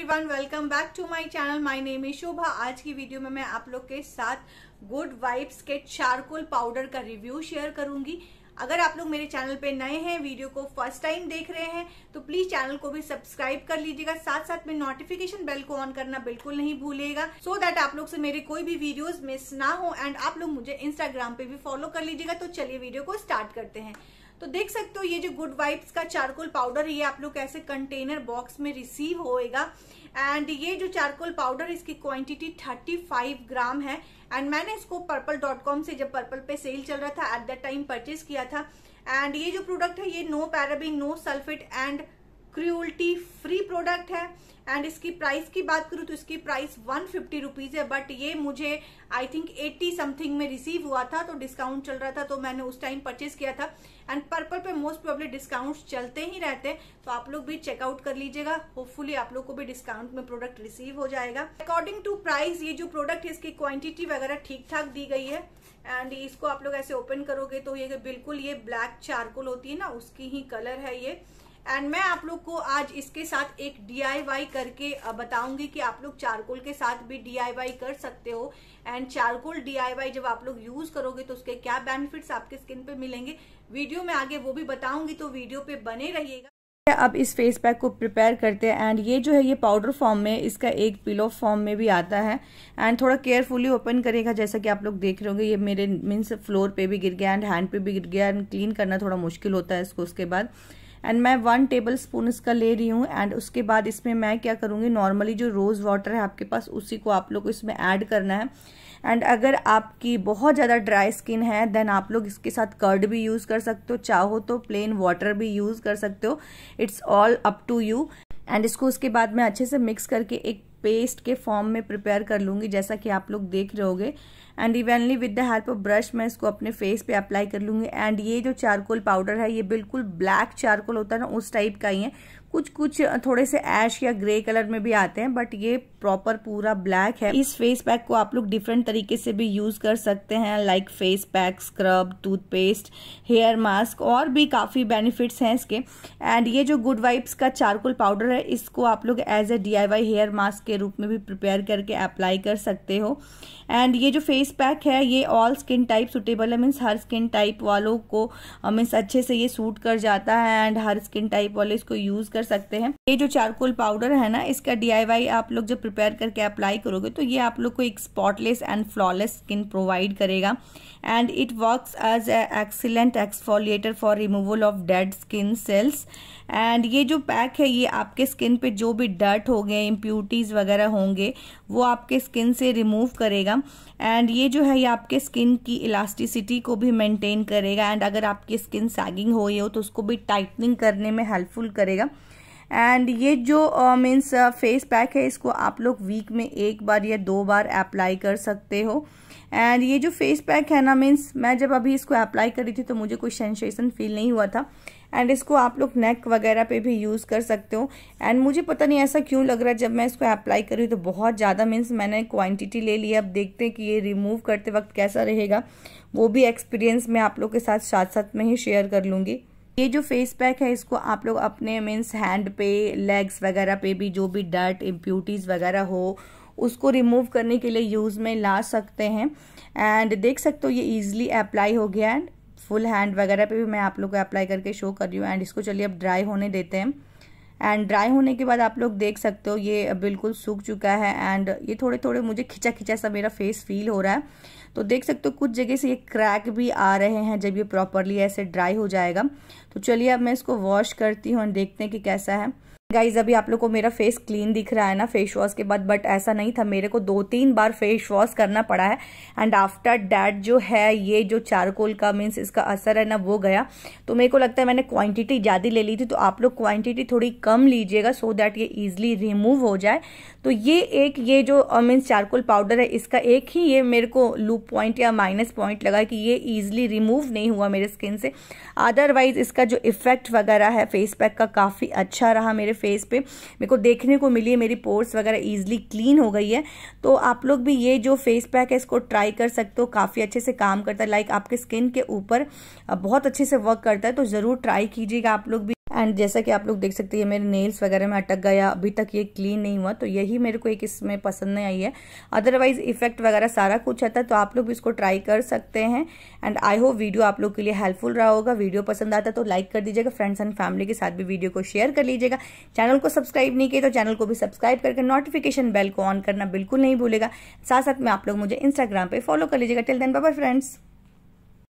Everyone welcome back to my channel my name is Shobha आज की video में मैं आप लोग के साथ गुड वाइब्स के चारकोल पाउडर का रिव्यू शेयर करूँगी। अगर आप लोग मेरे चैनल पे नए हैं वीडियो को फ़र्स्ट टाइम देख रहे हैं तो प्लीज़ चैनल को भी सब्सक्राइब कर लीजिएगा। साथ साथ में नोटिफिकेशन बेल को ऑन करना बिल्कुल नहीं भूलिएगा। सो so दैट आप लोग से मेरे कोई भी वीडियोस मिस ना हो एंड आप लोग मुझे इंस्टाग्राम पे भी फॉलो कर लीजिएगा। तो चलिए वीडियो को स्टार्ट करते हैं। तो देख सकते हो ये जो गुड वाइब्स का चारकोल पाउडर ये आप लोग कैसे कंटेनर बॉक्स में रिसीव होएगा। एंड ये जो चारकोल पाउडर इसकी क्वांटिटी 35 ग्राम है। एंड मैंने इसको पर्पल डॉट कॉम से जब पर्पल पे सेल चल रहा था एट दैट टाइम परचेज किया था। एंड ये जो प्रोडक्ट है, ये no paraben no sulphate and cruelty free product है। एंड इसकी प्राइस की बात करूँ तो इसकी प्राइस वन फिफ्टी रुपीज़ है बट ये मुझे आई थिंक एट्टी समथिंग में रिसीव हुआ था तो डिस्काउंट चल रहा था तो मैंने उस टाइम परचेज किया था। एंड पर्पल पे मोस्ट प्रोबली डिस्काउंट चलते ही रहते तो आप लोग भी चेकआउट कर लीजिएगा। होपफुली आप लोग को भी डिस्काउंट में प्रोडक्ट रिसीव हो जाएगा। अकॉर्डिंग टू प्राइस ये जो प्रोडक्ट है, इसकी क्वांटिटी वगैरह ठीक ठाक दी गई है। एंड इसको आप लोग ऐसे ओपन करोगे तो ये बिल्कुल ये ब्लैक चारकोल होती है ना, उसकी ही कलर है ये। एंड मैं आप लोग को आज इसके साथ एक डी करके बताऊँगी कि आप लोग चारकोल के साथ भी डी कर सकते हो। एंड चारकोल डी जब आप लोग यूज़ करोगे तो उसके क्या बेनिफिट्स आपके स्किन पे मिलेंगे वीडियो में आगे वो भी बताऊँगी तो वीडियो पे बने रहिएगा। अब इस फेस पैक को प्रिपेयर करते हैं। एंड ये जो है, ये पाउडर फॉर्म में, इसका एक पिलो फॉर्म में भी आता है। एंड थोड़ा केयरफुली ओपन करेगा, जैसा कि आप लोग देख रहे होंगे, ये मेरे मीन्स फ्लोर पे भी गिर गया एंड हैंड पे भी गिर गया एंड क्लीन करना थोड़ा मुश्किल होता है इसको, उसके बाद। एंड मैं वन टेबल स्पून इसका ले रही हूँ एंड उसके बाद इसमें मैं क्या करूँगी? नॉर्मली जो रोज़ वाटर है आपके पास, उसी को आप लोग को इसमें ऐड करना है। एंड अगर आपकी बहुत ज़्यादा ड्राई स्किन है देन आप लोग इसके साथ कर्ड भी यूज़ कर सकते हो। चाहो तो प्लेन वाटर भी यूज़ कर सकते हो। It's all up to you and इसको उसके बाद मैं अच्छे से मिक्स करके एक पेस्ट के फॉर्म में प्रिपेयर कर लूँगी, जैसा कि आप लोग देख रहे होगे। And evenly with the help of brush मैं इसको अपने फेस पे अप्लाई कर लूँगी। एंड ये जो चारकोल पाउडर है, ये बिल्कुल ब्लैक चारकोल होता है ना, उस टाइप का ही है। कुछ कुछ थोड़े से ऐश या ग्रे कलर में भी आते हैं बट ये प्रॉपर पूरा ब्लैक है। इस फेस पैक को आप लोग डिफरेंट तरीके से भी यूज़ कर सकते हैं like face pack scrub toothpaste hair mask और भी काफ़ी बेनिफिट्स हैं इसके। एंड ये जो गुड वाइब्स का चारकोल पाउडर है, इसको आप लोग as a D hair mask के रूप में भी प्रिपेयर करके अप्लाई कर सकते हो। एंड ये जो फेस पैक है, ये ऑल स्किन टाइप सुटेबल है मीन्स हर स्किन टाइप वालों को मीन्स अच्छे से ये सूट कर जाता है। एंड हर स्किन टाइप वाले इसको यूज़ कर सकते हैं। ये जो चारकोल पाउडर है ना, इसका डी आप लोग जब प्रिपेयर करके अप्लाई करोगे तो ये आप लोग को एक spotless and flawless skin provide करेगा। And it works as excellent exfoliator for removal of dead skin cells and ये जो पैक है, ये आपके स्किन पे जो भी डर्ट हो गए इम्प्यूटीज वगैरह होंगे, वो आपके स्किन से रिमूव करेगा। एंड ये जो है, ये आपके स्किन की इलास्टिसिटी को भी मेंटेन करेगा। एंड अगर आपकी स्किन सैगिंग हो हो तो उसको भी टाइटनिंग करने में हेल्पफुल करेगा। एंड ये जो मीन्स फेस पैक है, इसको आप लोग वीक में एक बार या दो बार अप्लाई कर सकते हो। एंड ये जो फेस पैक है ना मीन्स मैं जब अभी इसको अप्लाई करी थी तो मुझे कोई सेंसेशन फील नहीं हुआ था। एंड इसको आप लोग नेक वगैरह पे भी यूज़ कर सकते हो। एंड मुझे पता नहीं ऐसा क्यों लग रहा है, जब मैं इसको अप्लाई करी तो बहुत ज़्यादा मीन्स मैंने क्वांटिटी ले ली अब देखते हैं कि ये रिमूव करते वक्त कैसा रहेगा। वो भी एक्सपीरियंस मैं आप लोग के साथ साथ साथ में ही शेयर कर लूँगी। ये जो फेस पैक है, इसको आप लोग अपने मीन्स हैंड पे लेग्स वगैरह पे भी, जो भी डर्ट इम्प्यूटीज वगैरह हो, उसको रिमूव करने के लिए यूज़ में ला सकते हैं। एंड देख सकते हो, ये इजिली अप्लाई हो गया एंड फुल हैंड वगैरह पे भी मैं आप लोग को अप्लाई करके शो कर रही हूँ। एंड इसको चलिए अब ड्राई होने देते हैं। एंड ड्राई होने के बाद आप लोग देख सकते हो, ये बिल्कुल सूख चुका है एंड ये थोड़े थोड़े मुझे खिंचा खिंचा सा मेरा फेस फील हो रहा है। तो देख सकते हो, कुछ जगह से ये क्रैक भी आ रहे हैं जब ये प्रॉपरली ऐसे ड्राई हो जाएगा। तो चलिए अब मैं इसको वॉश करती हूँ और देखते हैं कि कैसा है। गाइज़ अभी आप लोग को मेरा फेस क्लीन दिख रहा है ना फेस वॉश के बाद बट ऐसा नहीं था। मेरे को दो तीन बार फेस वॉश करना पड़ा है। एंड आफ्टर डैट जो है, ये जो चारकोल का मीन्स इसका असर है ना, वो गया। तो मेरे को लगता है मैंने क्वांटिटी ज़्यादा ले ली थी तो आप लोग क्वांटिटी थोड़ी कम लीजिएगा सो दैट ये इजिली रिमूव हो जाए। तो ये एक, ये जो मीन्स चारकोल पाउडर है, इसका एक ही ये मेरे को लूप पॉइंट या माइनस पॉइंट लगा कि ये ईजिली रिमूव नहीं हुआ मेरे स्किन से। अदरवाइज़ इसका जो इफ़ेक्ट वगैरह है फेस पैक का काफ़ी अच्छा रहा मेरे फेस पे, मेरे को देखने को मिली है मेरी पोर्स वगैरह ईजिली क्लीन हो गई है। तो आप लोग भी ये जो फेस पैक है, इसको ट्राई कर सकते हो, काफ़ी अच्छे से काम करता है। लाइक आपके स्किन के ऊपर बहुत अच्छे से वर्क करता है तो ज़रूर ट्राई कीजिएगा आप लोग भी। एंड जैसा कि आप लोग देख सकते हैं मेरे नेल्स वगैरह में अटक गया। अभी तक ये क्लीन नहीं हुआ तो यही मेरे को एक इसमें पसंद नहीं आई है। अदरवाइज़ इफ़ेक्ट वगैरह सारा कुछ आता है तो आप लोग भी इसको ट्राई कर सकते हैं। एंड आई होप वीडियो आप लोग के लिए हेल्पफुल रहा होगा। वीडियो पसंद आता तो लाइक कर दीजिएगा। फ्रेंड्स एंड फैमिली के साथ भी वीडियो को शेयर कर लीजिएगा। चैनल को सब्सक्राइब नहीं किया तो चैनल को भी सब्सक्राइब करके नोटिफिकेशन बेल को ऑन करना बिल्कुल नहीं भूलेगा। साथ साथ में आप लोग मुझे इंस्टाग्राम पर फॉलो कर लीजिएगा। Till then bye friends